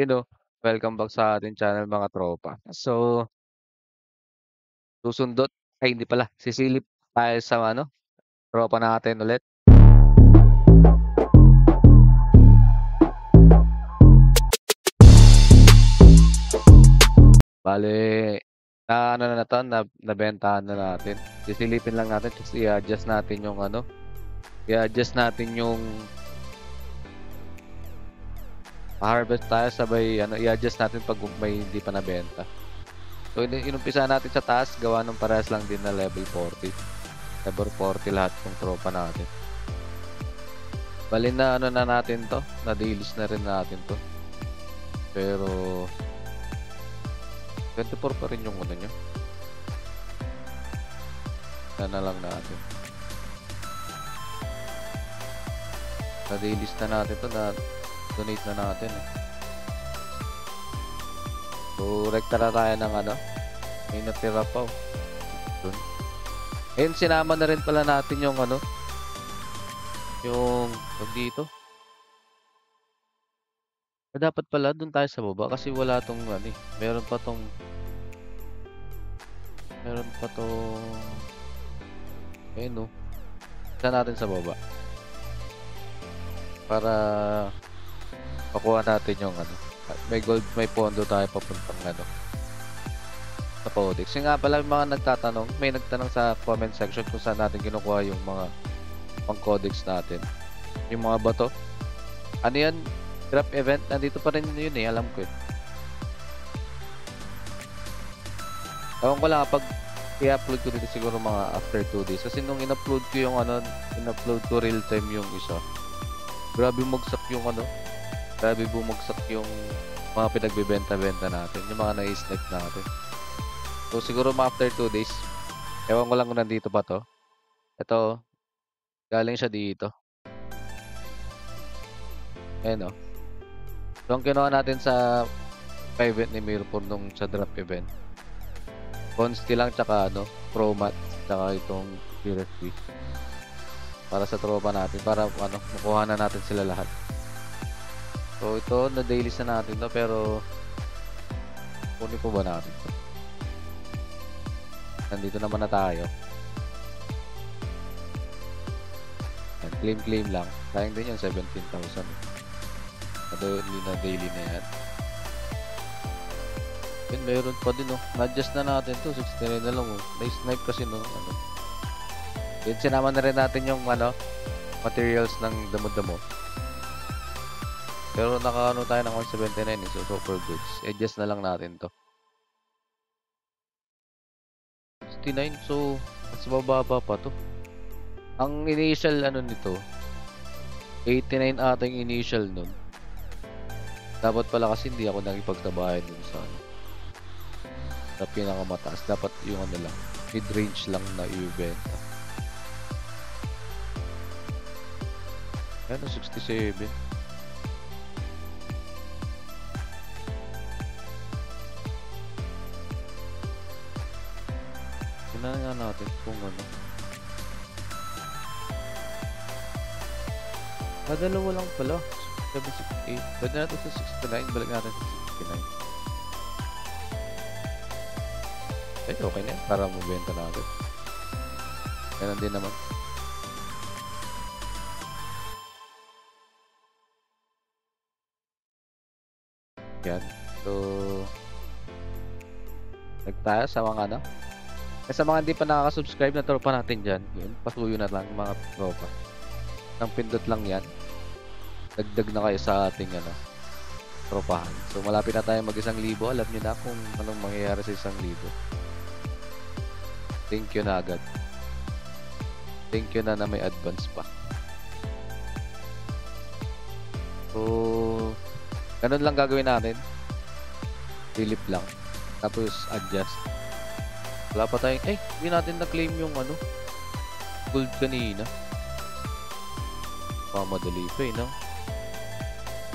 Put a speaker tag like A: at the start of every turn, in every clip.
A: You know, welcome back sa ating channel mga tropa. So susundot ay hindi pala, sisilip tayo sa ano, tropa natin ulit. Bale, na ano na 'to, na nabentahan na natin. Sisilipin lang natin tapos i-adjust natin yung ano, i-adjust natin yung harvest tayo sabay ano, i-adjust natin 'pag may hindi pa nabenta. So ini inumpisahan natin sa taas gawa ng parehas lang din na level 40. Level 40 lahat ng tropa natin. Bale na ano na natin 'to, na-dailies na rin natin 'to. Pero 24 pa rin yung ano niya. Yan na lang natin. Na-dailies na natin 'to na donate na natin eh. So, rekta na tayo ng ano. May natira pa oh. Dun. Ayun, sinama na rin pala natin yung ano. Yung, tag dito. Ah, dapat pala dun tayo sa baba kasi wala tong ano eh. Meron pa tong meron pa tong ayun oh. Isa natin sa baba. Para makuha natin yung ano. May gold, may pondo tayo papuntang ano. Sa Codex. Yung nga pala yung mga nagtatanong, may nagtanong sa comment section kung saan natin kinukuha yung mga pang Codex natin. Yung mga bato. Ano yan? Drop event. Nandito pa rin yun eh. Alam ko eh. Ewan ko lang kapag i-upload ko dito siguro mga after 2 days. Kasi nung in-upload ko yung ano, in-upload ko real time yung isa. Grabe magsak yung ano. Grabe bumagsak yung mga pinagbebenta-benta natin. Yung mga na-snipe natin. So siguro after 2 days. Ewan ko lang kung nandito pa to. Ito. Galing siya dito. Ayan o. So ang kinuha natin sa private ni Mirpur nung sa drop event. Consti lang tsaka ano, Promat tsaka itong PRFP. Para sa tropa natin. Para ano, makuha na natin sila lahat. So ito, na-dailies na natin to pero kunin po ba natin to? Nandito naman na tayo. Yan, claim claim lang. Sayang din yung 17,000. Ado, na daily na yan. Yun, mayroon pa din oh. Na-adjust na natin to. 69 na lang oh. Na-snipe kasi no. Ano. Yun, sinama na rin natin yung ano, materials ng damo-damo. Pero nakaano tayo ng 179 eh, so super goods. Adjust na lang natin to. 69, so mas bababa pa to. Ang initial ano nito, 89 ata yung initial nun. Dapat pala kasi hindi ako nakipagtabayan dun sa ano. Sa pinakamataas. Dapat yung ano lang, mid-range lang na i-benta. Ano, 67. Tingnan nga natin kung ano. Kadalawa lang pala. 768. Pwede natin sa 69. Balik natin sa 69. Eh, okay na yan. Para mabenta natin. Ganun din naman. Yan. So, nagtayo sa mga ano. Eh, sa mga hindi pa nakaka-subscribe na tropa natin dyan, yun, pasuyo na lang mga tropa. Nang pindot lang yan. Dagdag na kayo sa ating ano, tropahan. So, malapit na tayo mag isang libo. Alam nyo na kung anong mangyayari sa isang libo. Thank you na agad. Thank you na na may advance pa. So, ganun lang gagawin natin. Dilip lang. Tapos, adjust. Wala pa tayong, eh, hindi natin na-claim yung ano, gold kanina. Mamadali pa eh, no?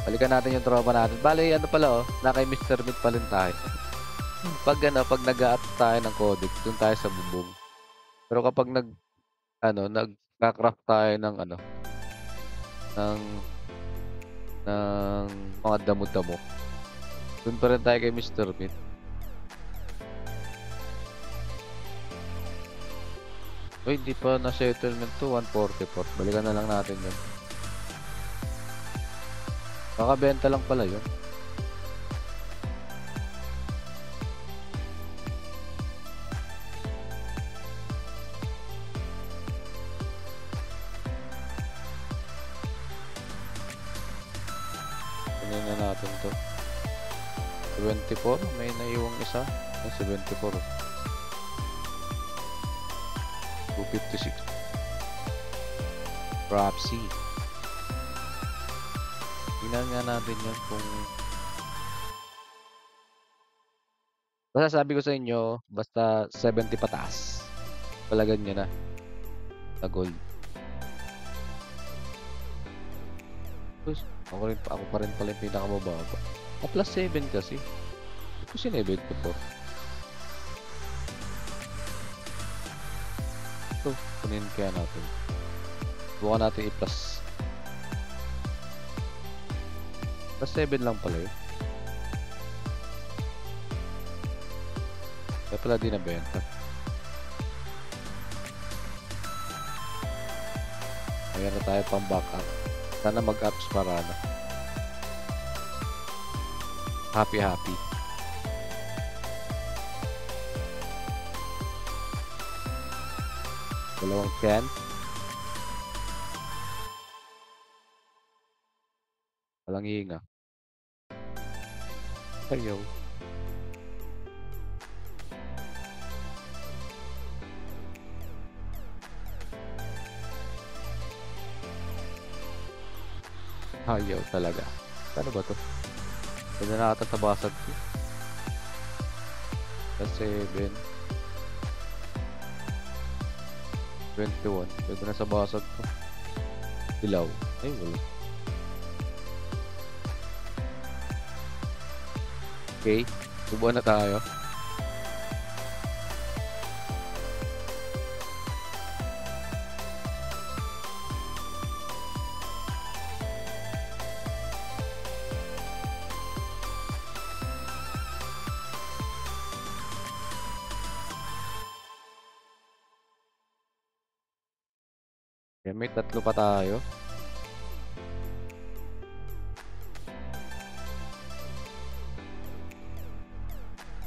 A: Balikan natin yung tropa natin. Bale, ano pala oh, na kay Mr. Meat pa rin tayo. pag ano, pag nag-up tayo ng codex, dun tayo sa bubong. Pero kapag nag, ano, nagka-craft tayo ng ano, ng, ng mga damo-damo, Doon pa rin tayo kay Mr. Meat. Uy, hindi pa na settlement to 144. Balikan na lang natin 'yon. 'yun. Kakabenta lang pala 'yun. Kunin na natin to. 74, may naiwang isa. 74. 56. Prop C. Tingnan nga natin yun kung... Basta sabi ko sa inyo, basta 70 pataas. Palagan nyo na. Sa gold. Ako, rin, ako pa rin pala yung pinakamababa. A plus 7 kasi. Ito sinebate ko po. Ito, kunin kaya natin. Bukan natin i-plus. Plus 7 lang pala yun. Kaya pala di nabenta. Ayan na tayo pang backup. Sana mag-apps para na. Happy Dalawang can. Walang hinga. Ayaw. Ayaw talaga. Ano ba to? Pwede na ata sa basag ko. Plus 7. 21. Pwede na sa basag ko. Dilaw. Ay, wala. Okay. Subuan na tayo. Okay, may tatlo pa tayo.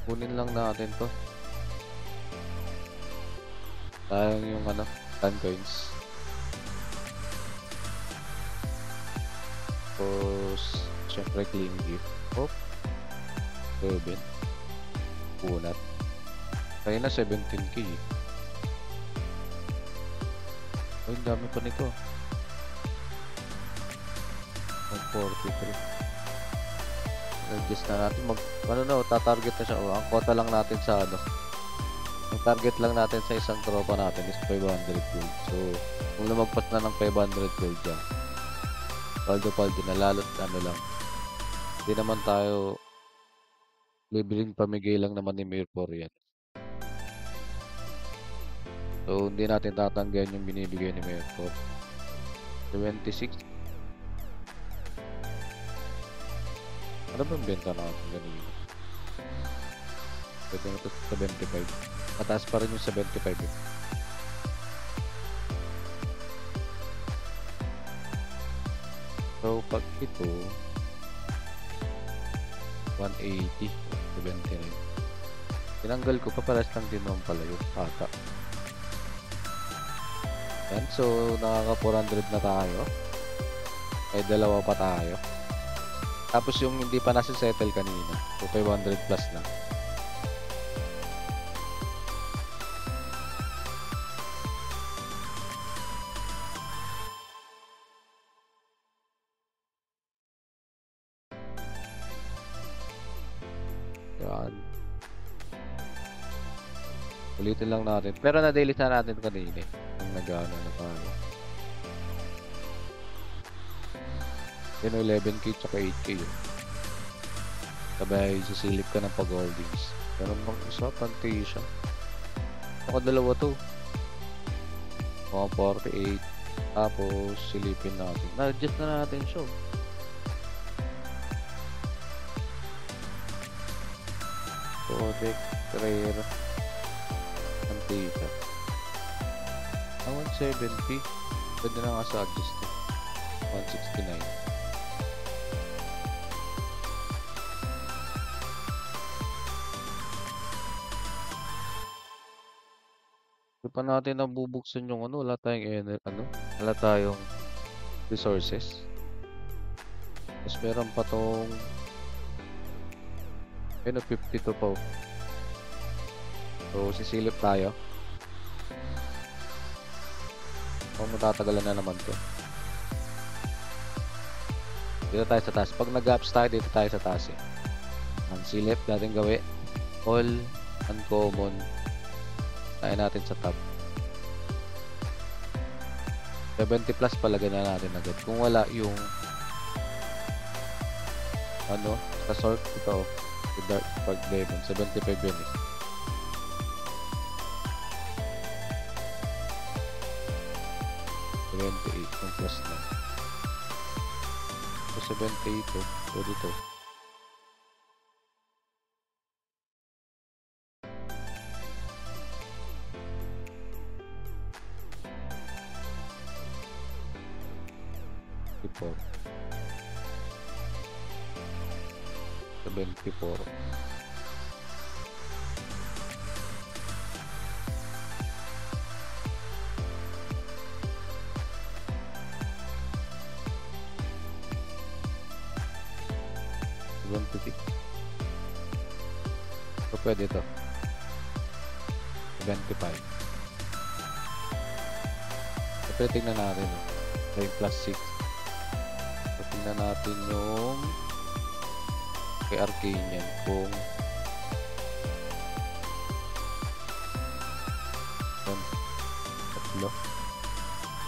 A: Kunin lang natin to. Sayang yung ano, 10 coins. Tapos, syempre clean gift. Oh. 7. Punat. Kaya na 17k eh. Ay, ang dami pa nito. 143. Adjust na natin. Mag, ano na, tatarget na siya. Oh, ang quota lang natin sa ano. Ang target lang natin sa isang tropa natin is 500 gold. So, kung lumagpas na ng 500 gold dyan, paldo-paldo na lalo't ano lang. Hindi naman tayo libreng pamigay lang naman ni Mayor for yan. So, hindi natin tatanggihan yung binibigay ni Mayor for 26. Ano ba benta natin ganito? Pwede na to sa 75. Mataas pa rin yung 75 eh. So, pag ito, 180, 79. Tinanggal ko pa, paras lang din naman pala yung ata. Yan, so nakaka 400 na tayo. Ay, dalawa pa tayo. Tapos yung hindi pa nasa settle kanina, so 500 plus na. Yan. Ulitin lang natin. Pero na-delete na natin kanina eh. Nag-ano na tayo. Yun 11k tsaka 8k yun. Sabay sisilip ka ng pag-holdings. Meron bang isa? Plantation. Baka dalawa to. Mga 48. Tapos silipin natin. Na-adjust na natin siya. Codec, Rare, Antita. Ah, 170. Pwede na nga sa adjust to. 169. Hindi pa natin nabubuksan yung ano, wala tayong ano, wala tayong resources. Tapos meron pa tong ano, 52 pa. So, sisilip tayo. Kung matatagalan na naman to. Dito tayo sa taas. Pag nag-apps tayo, dito tayo sa taas eh. Ang silip natin gawi. All uncommon. Tayo natin sa top. 70 plus palagay na natin agad. Kung wala yung ano, sa sort ito, the dark spark demon, 75 yun eh. Twenty-eight kung plus na. So, 78 to. Pwede to. Fifty-four. Seventy-four. Seventy-six. So, pwede to. Seventy-five. So, pwede tingnan natin. Ito yung plus six. So, tingnan natin yung kay kung Yan. Tatlo.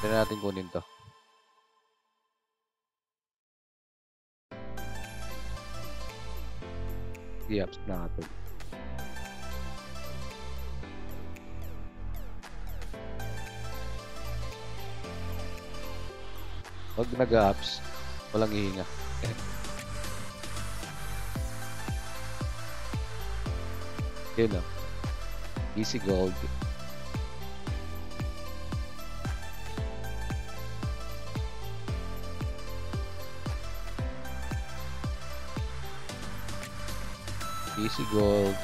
A: Tingnan natin kunin to. I-apps natin. Pag nag-apps, walang hihinga. Yun o. Easy gold. Gold.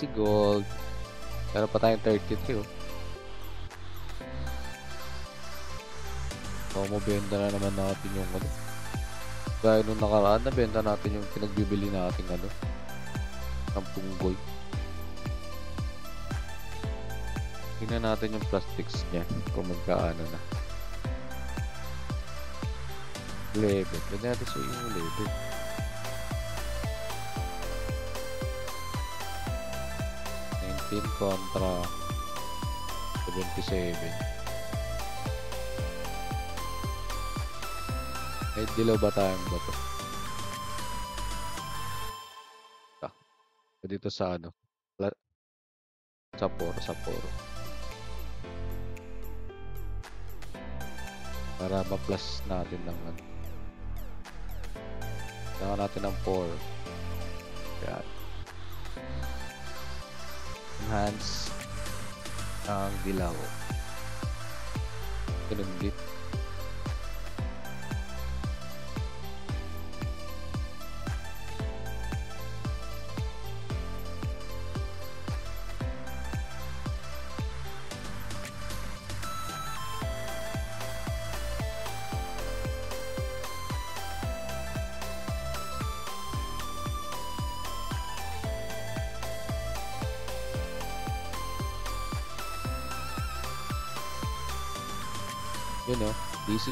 A: Easy gold. Meron pa tayong 33 oh. O, mabenta na naman natin yung ano. Gaya nung nakaraan, nabenta natin yung pinagbibili natin ano. 10 gold. Tingnan natin yung plastics niya kung magkaano na. Level. Pwede natin sa yung level. Nineteen kontra 77. May dilaw ba tayong bato? Ah. Dito sa ano? Sa poro. Para ma-plus natin ng ano. Kailangan natin ng poro. Yan. Enhance ang dilaw. Ganun din.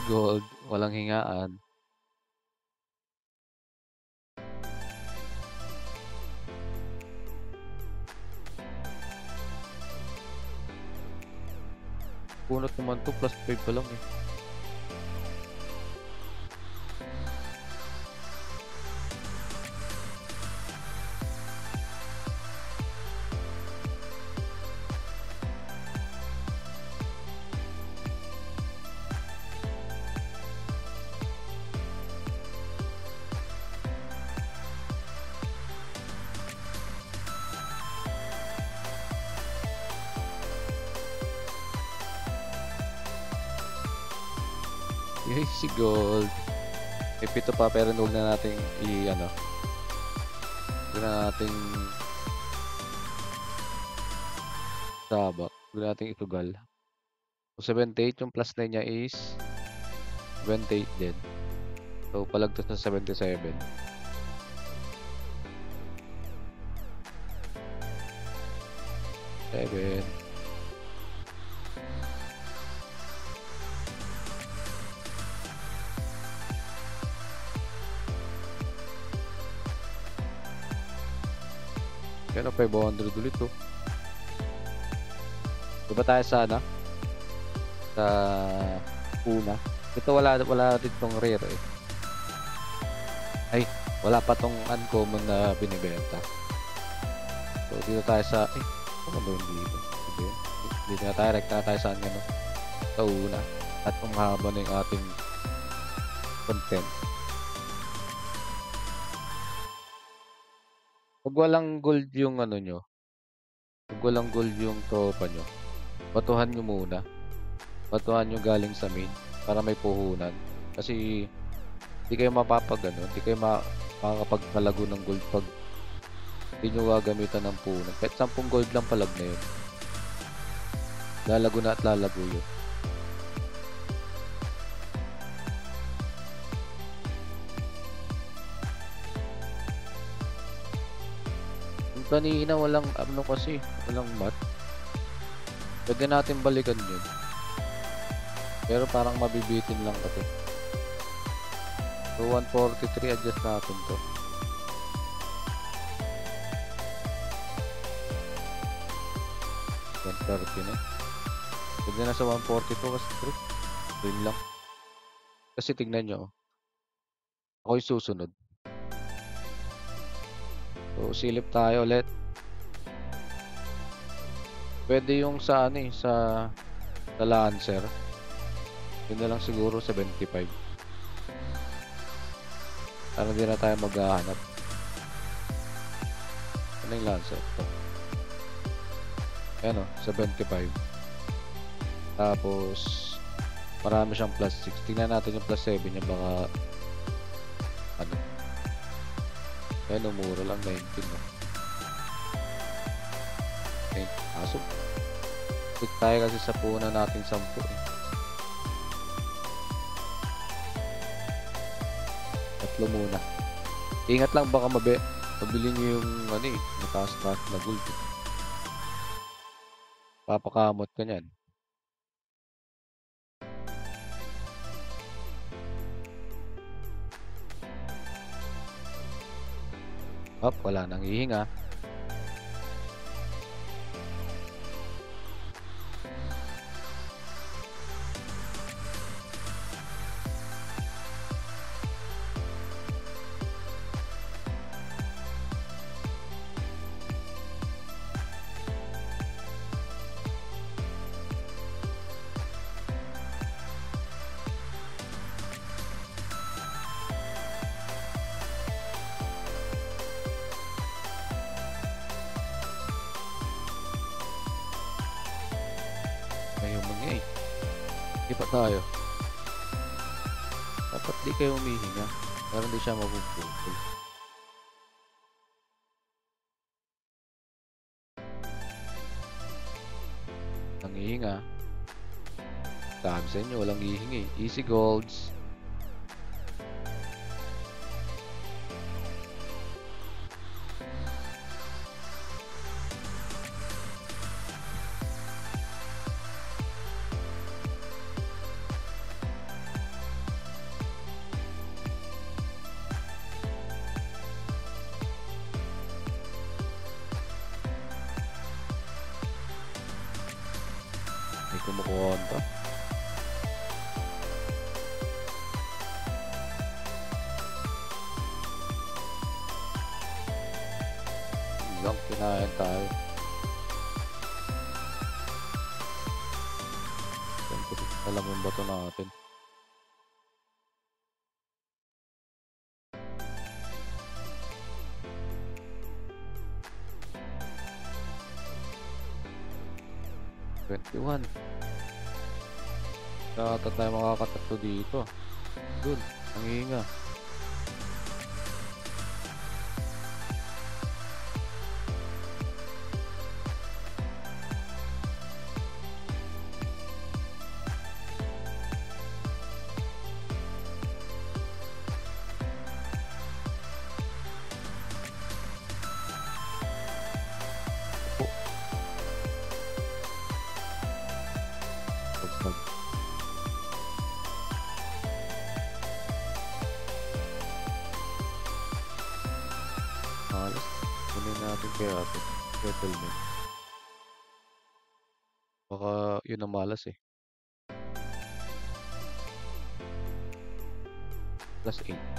A: gold, walang hingaan. Punot naman to, plus 5 pa lang eh. Pa pero huwag na natin i ano. Huwag na natin sabak. Huwag na natin itugal. So 78 yung plus 9 niya is 78 din. So palagtas na 77. Seven. Kaya 500 ulit to. Diba tayo sa ano? Sa una. Ito wala wala din tong rare eh. Ay, wala pa tong uncommon na binibenta. So dito tayo sa eh, ano ba yung dito? Dito yun? Dito na tayo, rekta na tayo sa ano? Sa una. At umahaba na yung ating content. Pag walang gold yung ano nyo, pag walang gold yung tropa nyo, batuhan nyo muna. Batuhan nyo galing sa main para may puhunan. Kasi hindi kayo mapapag ano, hindi kayo ma makakapagpalago ng gold pag hindi nyo gagamitan ng puhunan. Kahit 10 gold lang palag na yun. Lalago na at lalago yun. Kanina walang ano kasi, walang mat. Pwede natin balikan yun. Pero parang mabibitin lang kasi. So 143 adjust natin to. Thirty na. Pwede na sa 142 kasi trip. Yun lang. Kasi tignan nyo. oh. Ako yung susunod. So, silip tayo ulit. Pwede yung sa ano eh, sa, sa Lancer. Yun na lang siguro 75. Para hindi na tayo maghahanap. Ano yung Lancer? Ayan o, 75. Tapos, marami siyang plus 6. Tingnan natin yung plus 7 niya baka Ayan mura lang 19 no. Okay, aso. Click tayo kasi sa puna natin 10 eh. Tatlo muna. Ingat lang baka mabe mabili niyo yung ano eh, mataas-taas na gold. eh. Papakamot ka niyan. Up, wala nang hihinga. Ayaw mga eh. Di pa tayo. Dapat di kayo humihinga. Pero hindi siya mapuputol. Nangihinga. Sabi sa inyo, walang hihingi. Easy golds. May Kumukonta. Lang, kinain tayo. Alam yung bato natin. Kata tayo makakatatlo dito. Good. Ang hinga. Kaya ito. Settlement. Baka yun ang malas eh. Plus 8.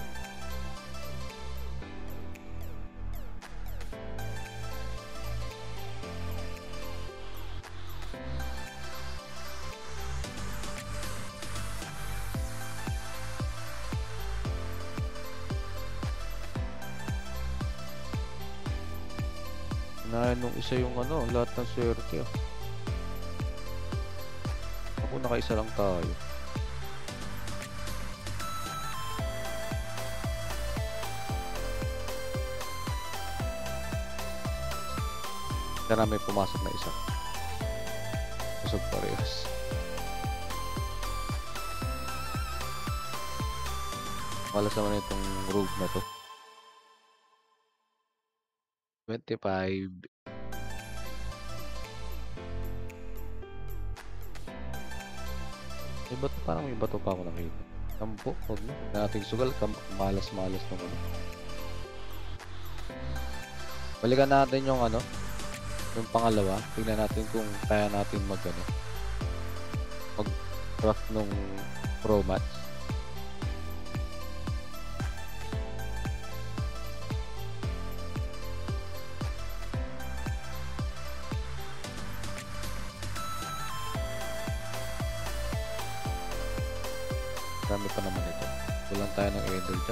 A: Na nung isa yung ano, lahat ng swerte. ah. Ako nakaisa lang tayo. Sana may pumasok na isa. Busog parehas. Malas naman itong rogue na to. 25. May bato, parang may bato pa ako nakita. Tampo, huwag na. Nating sugal, malas-malas naman. Balikan natin yung ano, yung pangalawa. Tingnan natin kung kaya natin mag ano, mag craft nung pro mats.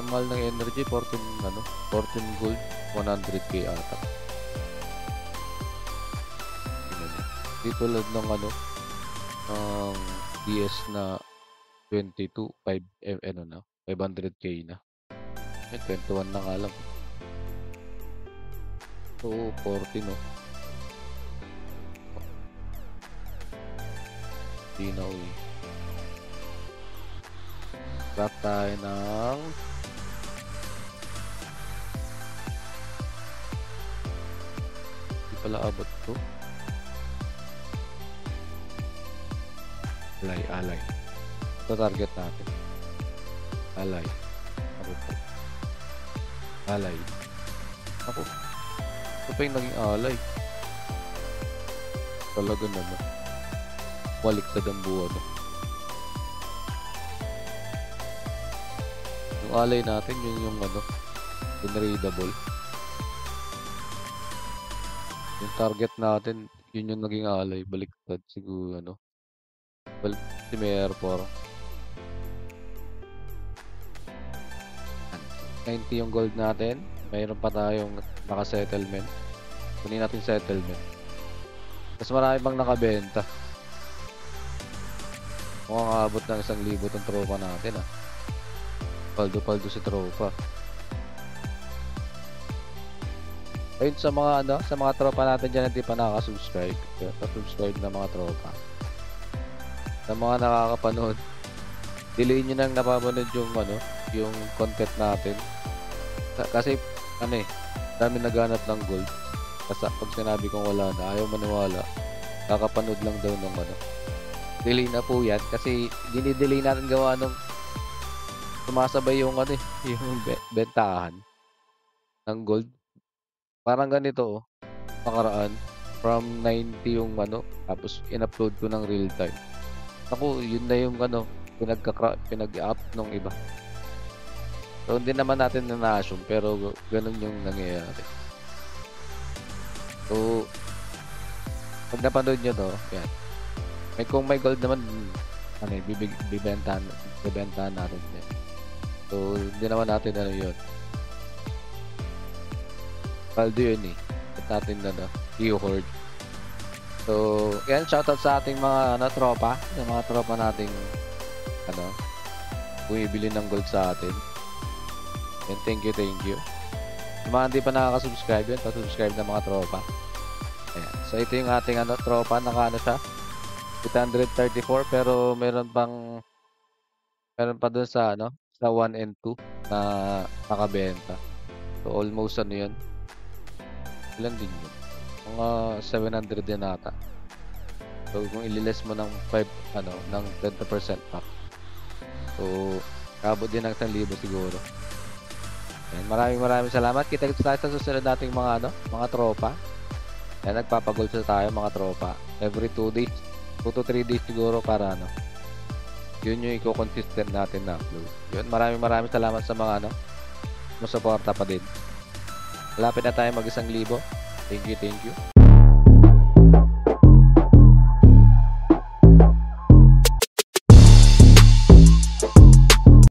A: Ang mahal ng energy, 14, ano, 14 gold, 100k ata. Di tulad ng ano, ng DS na 22, 5, eh, ano na, 500k na. Eh, 21 na nga lang. Oo, 40 no. Di na uwi. Craft tayo ng pala abot to. Alay, alay. Ito target natin. Alay. Ako po. Alay. Ako. Ito pa yung naging alay. Talaga naman. Baliktad ang buwan. Yung alay natin, yun yung ano, unreadable. Target natin, yun yung naging alay. Baliktad siguro, ano. Balik si Mayor 4. 90 yung gold natin. Mayroon pa tayong naka-settlement. Kunin natin settlement. Mas marami pang nakabenta. Mukhang aabot ng isang libo tong tropa natin ah. Paldo-paldo si tropa. Ayun sa mga ano, sa mga tropa natin dyan na hindi pa nakaka-subscribe. Pa-subscribe na mga tropa. Sa mga nakakapanood, delay nyo nang napapanood yung ano, yung content natin. Ka- Kasi ano eh, dami naghanap ng gold. Kasi pag sinabi kong wala na, ayaw maniwala. Kakapanood lang daw ng ano. Delay na po yan kasi dinidelay natin gawa ng sumasabay yung ano eh, yung be- bentahan ng gold. Parang ganito oh, nakaraan from 90 yung ano, tapos in-upload ko ng real time. Ako, yun na yung ano, pinagka pinag-up nung iba. So, hindi naman natin na-assume, pero ganun yung nangyayari. So, pag napanood nyo to, yan. May, kung may gold naman, ano bibig, bibentahan, bibentahan natin yan. So, hindi naman natin ano yun. Paldo yun eh. At natin ano, i-hoard. So, yan, shoutout sa ating mga ano, tropa. Yung mga tropa nating ano, bumibili ng gold sa atin. And thank you, thank you. Yung mga hindi pa nakaka-subscribe yun, pa-subscribe ng mga tropa. Ayan. So, ito yung ating ano, tropa. Naka ano siya? 834 pero meron pang meron pa dun sa ano sa 1 and 2 na nakabenta. So almost ano yun. Ilan din yun? Mga 700 din ata. So kung ililes mo ng 5 ano ng 20% pa. So kabot din ng 1,000 siguro. Ayan, maraming maraming salamat. Kita-kita tayo sa susunod nating mga ano, mga tropa. Ayan, nagpapagol sa tayo mga tropa. Every 2 days 2 to 3 days siguro para ano yun yung i-consistent natin na upload yun maraming maraming salamat sa mga ano masuporta pa din malapit na tayo mag isang libo. Thank you thank you